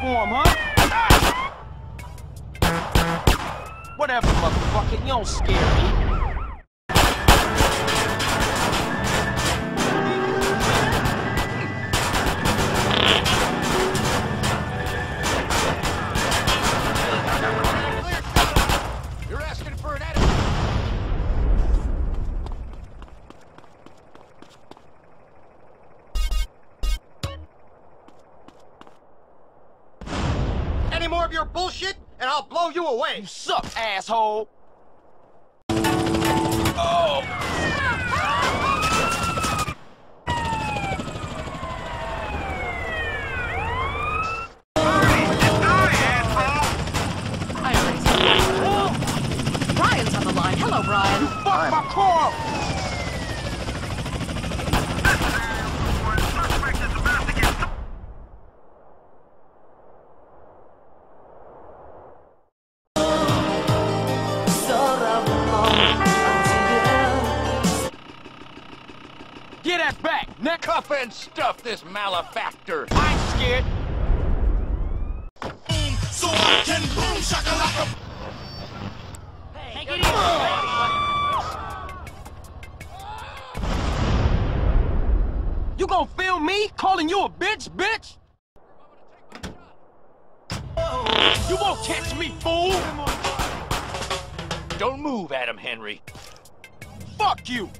platform, huh? Whatever, motherfucker, you don't scare me. Asshole. Oh! Brian's on the line. Hello, Brian. Fuck my car! And stuff this malefactor. I ain't scared. so I can boom shakalaka. You gonna film me calling you a bitch, bitch? You won't catch me, fool! Don't move, Adam Henry. Fuck you! You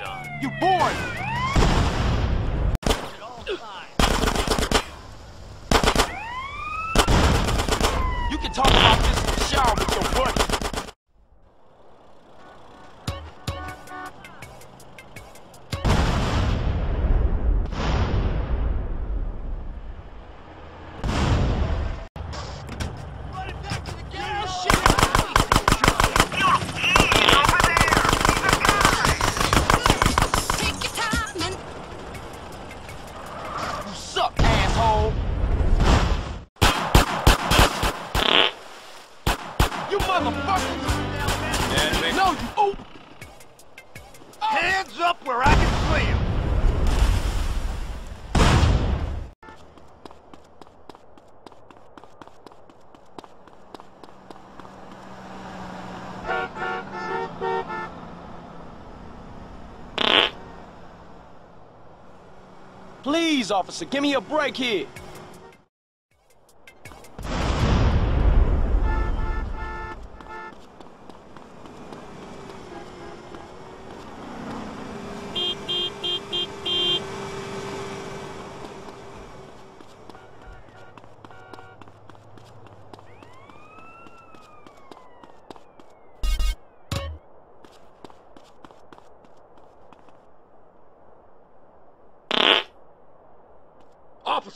son. You Hands up where I can see see 'em. Please, officer, give me a break here.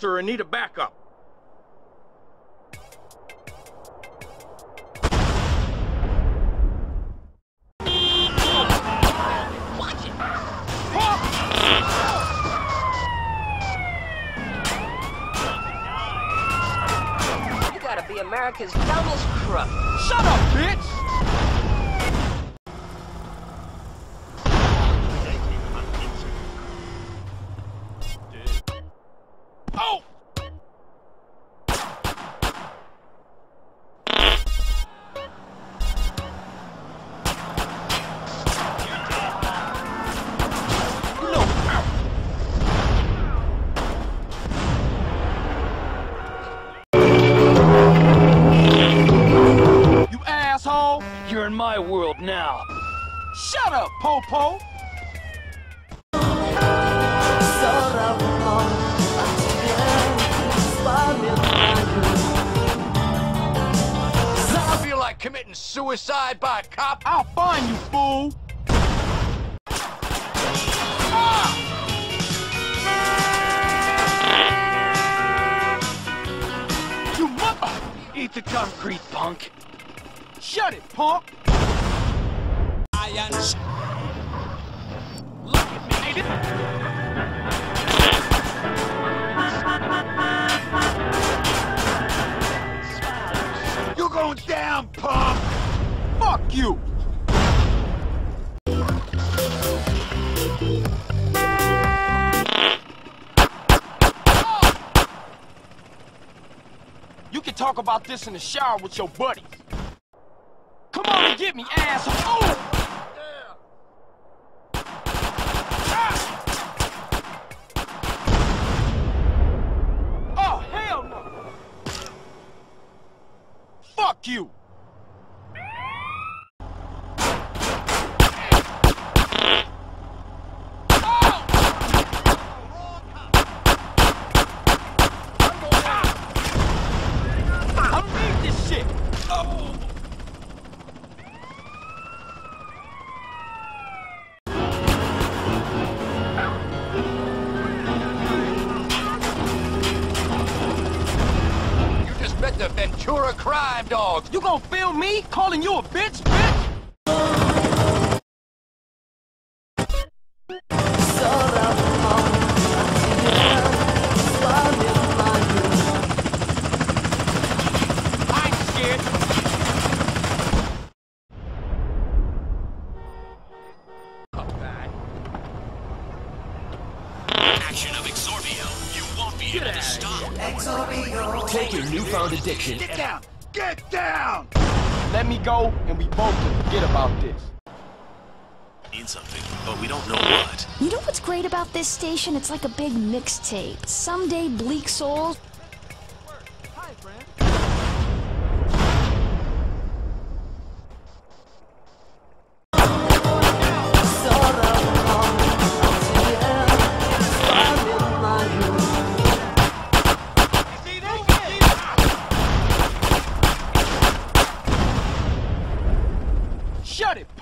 In need a backup. Up, I feel like committing suicide by a cop. I'll find you, fool! You mother... Eat the concrete, punk. Shut it, punk! At me, You're going down, punk! Fuck you! You can talk about this in the shower with your buddies. Come on and get me, asshole! Oh! You! Ventura dogs. You gonna film me calling you a bitch, bitch? I ain't. Action of Exorbio. You won't be able to stop. Take your newfound addiction Get down! Get down! Let me go, and we both can forget about this. Need something, but we don't know what. You know what's great about this station? It's like a big mixtape. Someday Bleak Souls.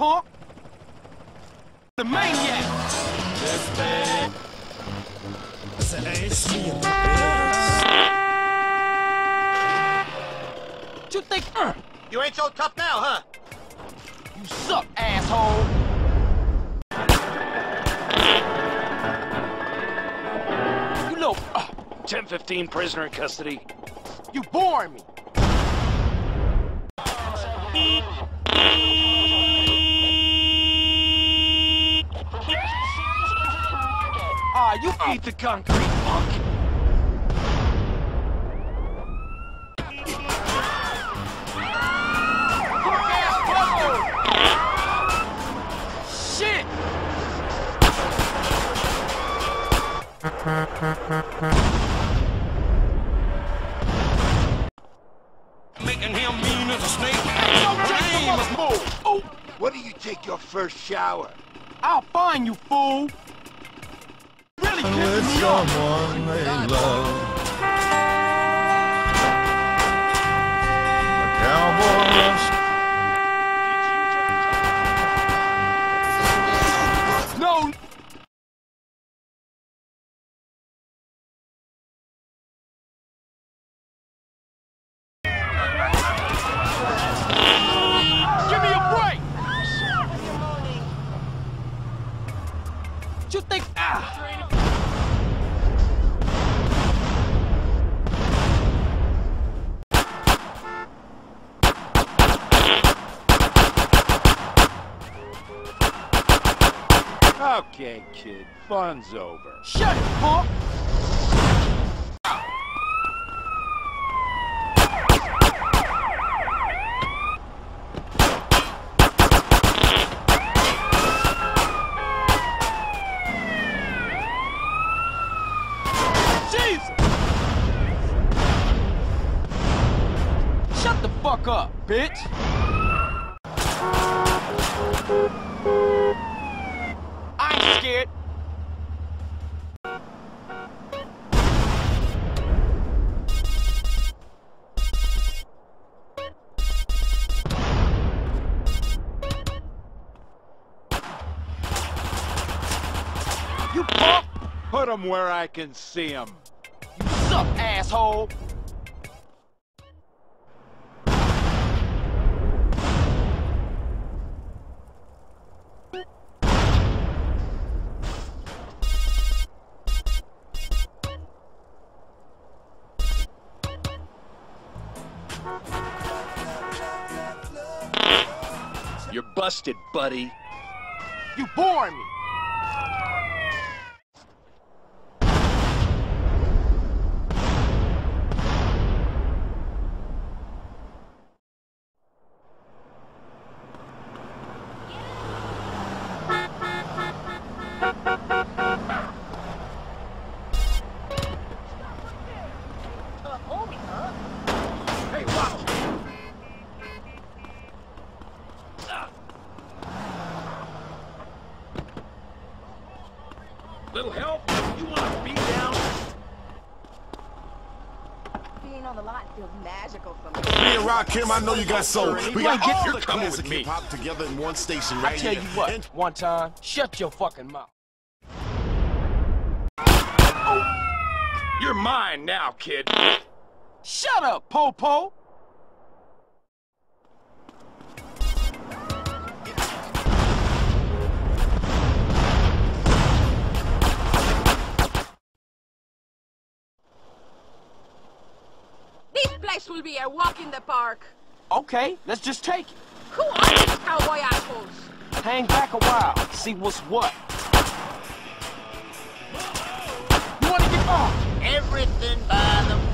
Punk! The maniac! What you think? Uh, You ain't so tough now, huh? you suck, asshole! You know, uh, 1015 prisoner in custody. you boring me. Ah, you beat the concrete, punk. shit! Making him mean as a snake. Don't take the move! Oh, When do you take your first shower? I'll find you, someone Okay, kid. Fun's over. Shut punk! Jesus! Shut the fuck up, bitch! Him where I can see him. You suck, asshole! You're busted, buddy. You boring me! Being on the lot feels magical for me. Me and Rakim, I know you got soul. We got ain't all get- the You're coming classic hip hop together in one station I right tell here. you what, And one time, shut your fucking mouth. Oh. You're mine now, kid. Shut up, Popo! This will be a walk in the park. Okay, let's just take it. Who are these cowboy assholes? Hang back a while, see what's what. You wanna get off? Everything by the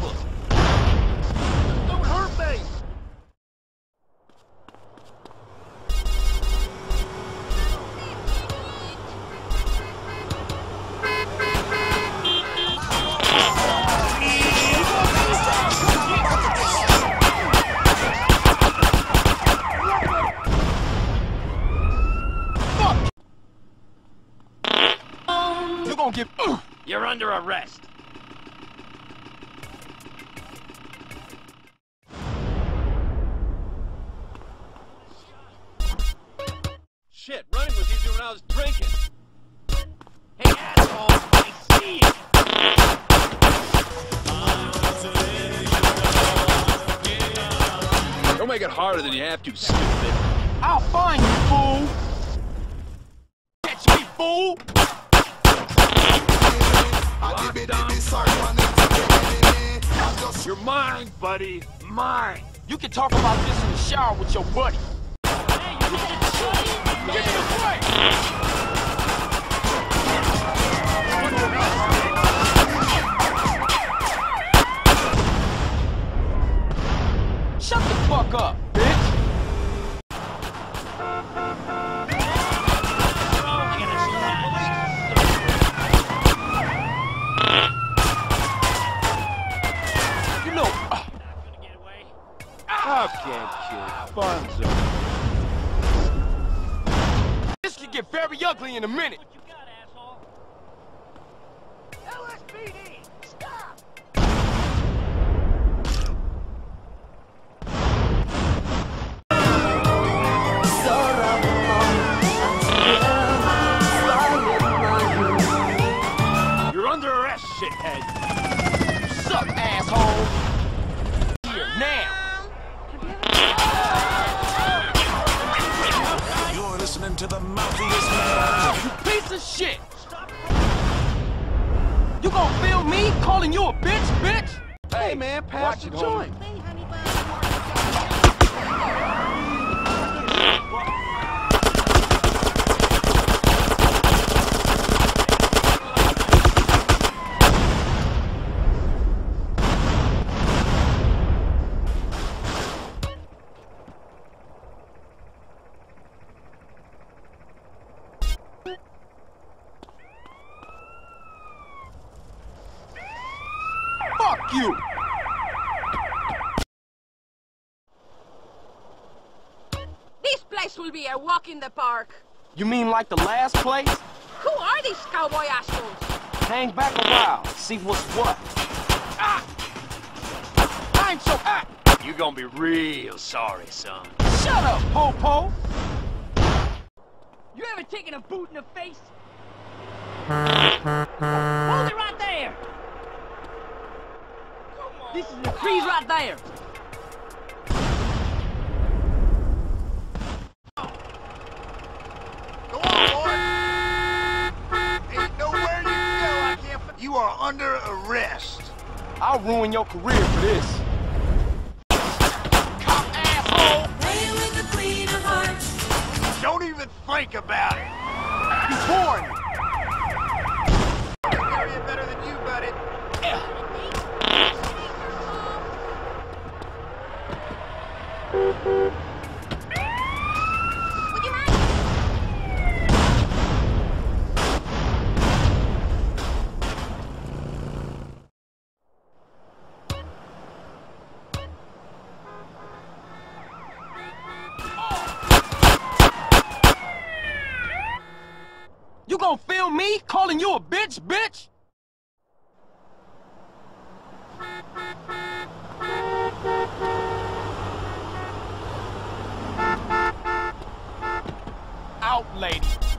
harder than you have to, stupid. I'll find you, fool! Catch me, fool! You're mine, buddy. Mine. You can talk about this in the shower with your buddy. Walk in the park. You mean like the last place? Who are these cowboy assholes? Hang back a while, see what's what. Ah! I'm so ah! You're gonna be real sorry, son. Shut up, Popo! You ever taken a boot in the face? Hold it right there! This is the trees right there. Are under arrest. I'll ruin your career for this. Cop asshole! Don't even think about it. You boring me. Area better than you, buddy. Would you mind? You gonna film me calling you a bitch, bitch? Out, lady.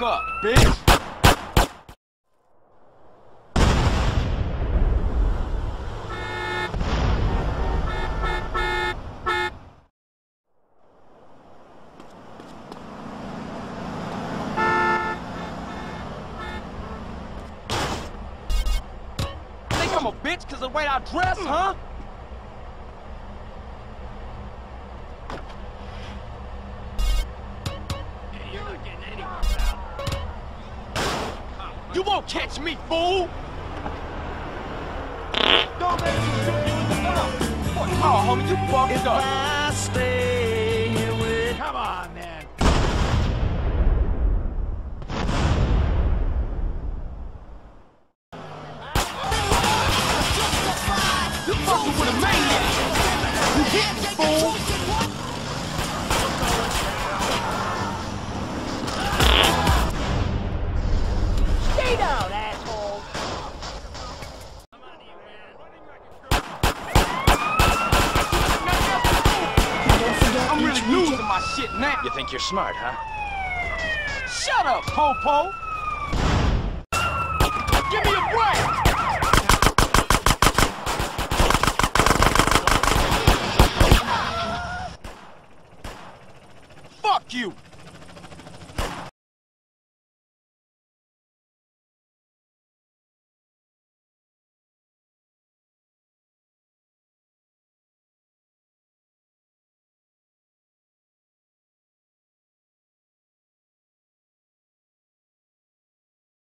Fuck up, bitch! I'm a bitch because of the way I dress, huh? Won't catch me, fool! Don't let me shoot you in the mouth. Oh, homie, you fucked up. I stay here with Come on, man. You fucking with a maniac! You hit shit now. You think you're smart, huh? Shut up, Popo! Give me a break! Fuck you!